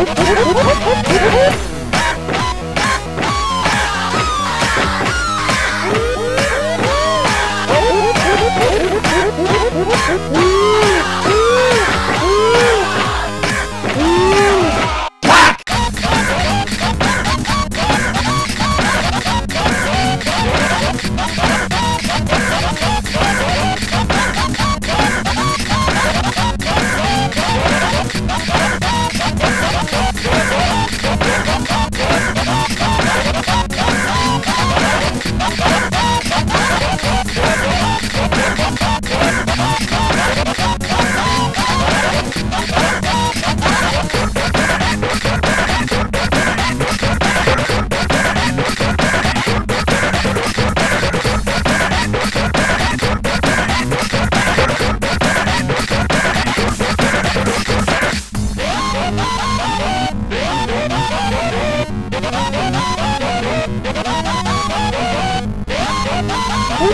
Woo! 우!